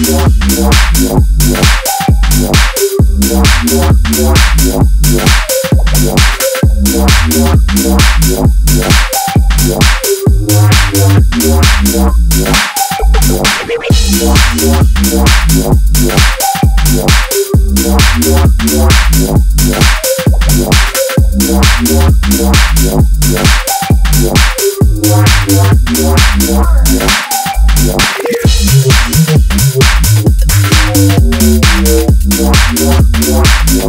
I see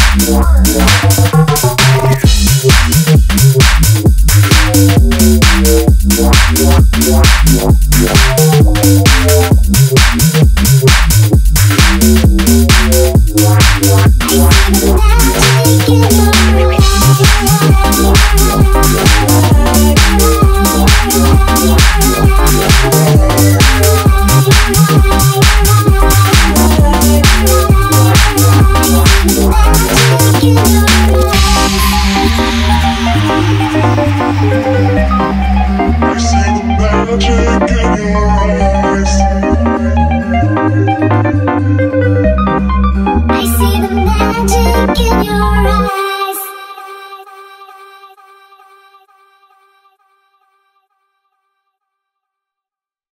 magic